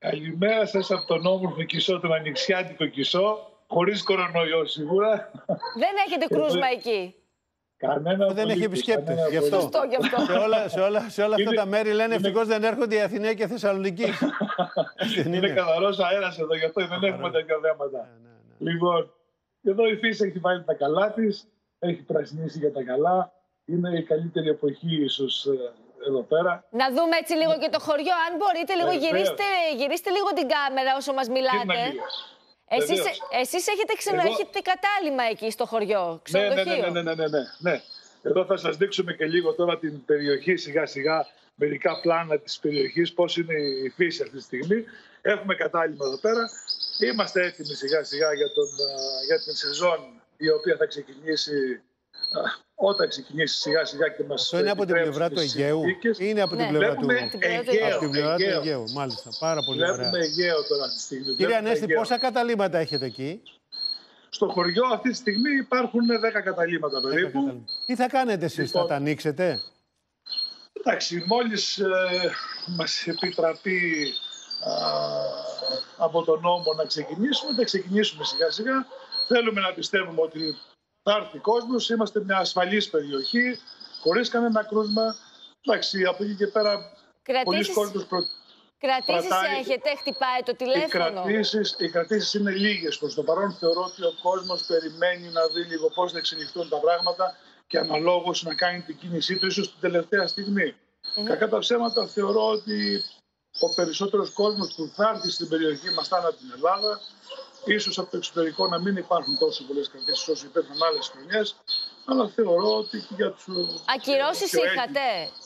Καλημέρα σας από τον όμορφο Κισό, τον Ανοιξιάτικο Κισό. Χωρίς κορονοϊό σίγουρα. Δεν έχετε κρούσμα εκεί. Κανένα Δεν έχει απολύτως, επισκέπτες. κανένα Γι' αυτό. Σωστό γι' αυτό. σε όλα, σε όλα, σε όλα αυτά Είναι- τα μέρη λένε είναι- ευτυχώς δεν έρχονται η Αθηναία και η Θεσσαλονίκη. Έτσι δεν Είναι είναι. καθαρός αέρας εδώ, γι' αυτό δεν έχουμε τέτοια θέματα. Ναι, ναι, ναι. Λοιπόν, εδώ η φύση έχει βάλει τα καλά της, έχει πρασινίσει για τα καλά. Είναι η καλύτερη εποχή, ίσως εδώ πέρα. Να δούμε έτσι λίγο και το χωριό. Αν μπορείτε, λίγο Βεβαίως. γυρίστε, γυρίστε λίγο την κάμερα όσο μας Τι να μιλάτε. μιλάς. Εσείς, Βεβαίως. εσείς έχετε, ξενο... Εγώ- έχετε κατάλημα εκεί στο χωριό, Ναι, ναι, ναι, ξενοδοχείο. ναι, ναι, ναι, ναι, ναι. Εδώ θα σας δείξουμε και λίγο τώρα την περιοχή σιγά σιγά, μερικά πλάνα της περιοχής, πώς είναι η φύση αυτή τη στιγμή. Έχουμε κατάλημα εδώ πέρα. Είμαστε έτοιμοι σιγά σιγά για, τον, α, για την σεζόν η οποία θα ξεκινήσει α, όταν ξεκινήσει σιγά σιγά και μας Αυτό είναι από την επιτρέψουν πλευρά του τις Αιγαίου συνθήκες. ή είναι από την Ναι. πλευρά του. Βλέπουμε την πλευρά του Αιγαίο, Από την πλευρά του Αιγαίο. Αιγαίου, μάλιστα. Πάρα πολύ Βλέπουμε ωραία. Αιγαίο τώρα αυτή τη στιγμή. Κύριε Βλέπουμε Ανέστη, Αιγαίο. πόσα καταλήμματα έχετε εκεί; Στο χωριό αυτή τη στιγμή υπάρχουν 10 καταλήμματα Δέκα περίπου. καταλήμματα. Τι θα κάνετε εσείς, θα Λοιπόν. τα ανοίξετε; Εντάξει, μόλις ε, μας επιτραπεί α, από τον νόμο να ξεκινήσουμε, θα ξεκινήσουμε σιγά σιγά. Θέλουμε να πιστεύουμε ότι θα έρθει κόσμος, είμαστε μια ασφαλής περιοχή, χωρίς κανένα κρούσμα. Εντάξει, από εκεί και πέρα πολλοί Κρατήσεις, κόσμος προ... κρατήσεις κρατάει- έχετε, χτυπάει το Οι τηλέφωνο; κρατήσεις, οι κρατήσεις είναι λίγες προς το παρόν. Θεωρώ ότι ο κόσμος περιμένει να δει λίγο πώς θα εξελιχθούν τα πράγματα και αναλόγως να κάνει την κίνησή του ίσως την τελευταία στιγμή. Κακά τα ψέματα θεωρώ ότι ο περισσότερος κόσμος που θα έρθει στην περιοχή μας θα είναι από την Ελλάδα. Ίσως από το εξωτερικό να μην υπάρχουν τόσο πολλές κρατήσεις όσο υπήρχαν άλλες χρονιές. Αλλά θεωρώ ότι και για τους... Ακυρώσεις πιο είχατε;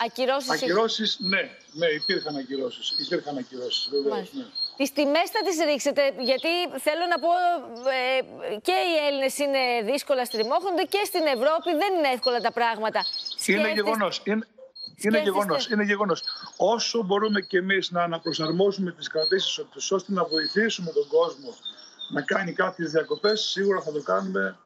Ακυρώσεις είχατε. Ακυρώσεις, ναι. Ναι, υπήρχαν ακυρώσεις. Υπήρχαν ακυρώσεις, βεβαίως, Μάλιστα. ναι. Τις τιμές θα τις ρίξετε, γιατί θέλω να πω ε, και οι Έλληνες είναι δύσκολα στριμώχονται και στην Ευρώπη δεν είναι εύκολα τα πράγματα. Είναι Σκέφτεστε- γεγονός. Είναι, είναι Σκέφτεστε. γεγονός. Είναι γεγονός. Όσο μπορούμε και εμείς να αναπροσαρμόσουμε τις κρατήσεις τους, ώστε να βοηθήσουμε τον κόσμο να κάνει κάποιες διακοπές, σίγουρα θα το κάνουμε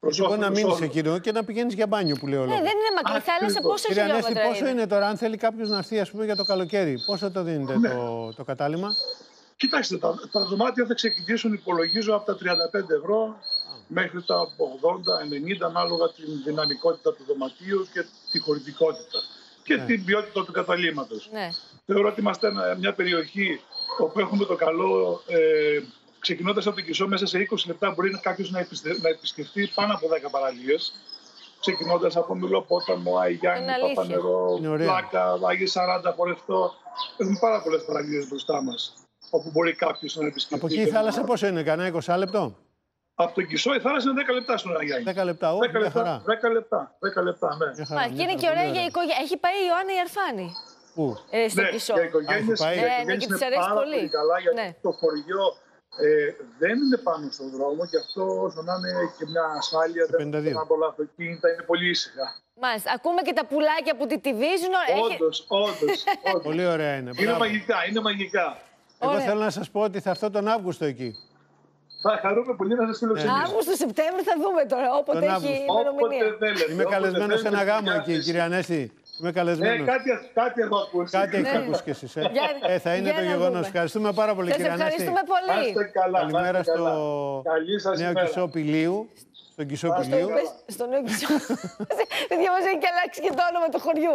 προς Λοιπόν, να όφελος μείνεις όλων. σε κοινό και να πηγαίνεις για μπάνιο που λέει ο Ναι, λόγος. δεν είναι μακριά. Η θάλασσα Ακριβώς. πόσο Κύριε Ανέστη, χιλιόμετρα πόσο είναι τώρα, αν θέλει κάποιος να έρθει ας πούμε, για το καλοκαίρι, πόσο το δίνετε Ναι. το, το κατάλημα; Κοιτάξτε, τα, τα δωμάτια θα ξεκινήσουν, υπολογίζω, από τα 35 ευρώ μέχρι τα 80-90, ανάλογα την δυναμικότητα του δωματίου και τη χωρητικότητα και Ναι. την ποιότητα του καταλήμματος. Ναι. Θεωρώ ότι είμαστε ένα- μια περιοχή όπου έχουμε το καλό. Ε, Ξεκινώντας από την Κισό, μέσα σε 20 λεπτά μπορεί κάποιος να, επιστε- να επισκεφτεί πάνω από 10 παραλίες. Ξεκινώντας από Μιλοπόταμο, Άι Γιάννη, Είναι αλήθεια. Παπανερό, Είναι ωραία. Πλάκα, Άγιε 40, Χορευτό. Έχουμε πάρα πολλές παραλίες μπροστά μας όπου μπορεί κάποιος να επισκεφτεί. Από εκεί η και θάλασσα να- πόσο είναι, κανένα 20 λεπτό; Από τον Κισό η θάλασσα είναι 10 λεπτά στον Άι Γιάννη. 10 λεπτά, όχι, 10 μια λεπτά, χαρά. 10 λεπτά, 10 λεπτά, ναι. Μια χαρά, Μα, και μια είναι χαρά, και ωραία πολύ για οικογένεια. Έχει πάει η Ιωάννα Ιαρφάνη Πού, ε, στο ναι, Κισό. για οικογένειες, Α, έχει πάει. για Ναι, ναι, οικογένειες και είναι της αρέσει πάρα πολύ. καλά γιατί Ναι. το χωριό ε, δεν είναι πάνω στον δρόμο και αυτό όσο να είναι έχει και μια ασφάλεια, δεν 52. είναι πολλά αυτοκίνητα, είναι πολύ ήσυχα. Μάλιστα. Ακούμε και τα πουλάκια που τη τυβίζουν. Έχει... Όντως, όντως, όντως. πολύ ωραία είναι. είναι Μπράβο. μαγικά, είναι μαγικά. Εγώ Ωραία. θέλω να σας πω ότι θα έρθω τον Αύγουστο εκεί. Θα χαρούμε πολύ να σας φιλοξενήσω. Αύγουστο, Σεπτέμβριο θα δούμε τώρα, όποτε Τον έχει Αύγουστο. Όποτε ημερομηνία. θέλετε. Είμαι όποτε καλεσμένος σε θέλετε, ένα γάμο στη εκεί, διάθεση. κύριε Ανέστη. Είμαι Ναι, καλεσμένο. κάτι, κάτι έχω ακούσει. Κάτι έχεις Ναι. ακούσει κι εσείς. Ε. Για- Ε, θα είναι για το να γεγονός. δούμε. Ευχαριστούμε πάρα πολύ, Σας κύριε Ανέστη. ευχαριστούμε Να πολύ. είστε καλά. να Καλημέρα είστε καλά. στο Καλή σας νέο ημέρα. Κισό Πηλίου. Στον Κισό Να είστε Πηλίου. καλά. Στον νέο Κισό. Παιδιά, μας έχει και αλλάξει και το όνομα του χωριού.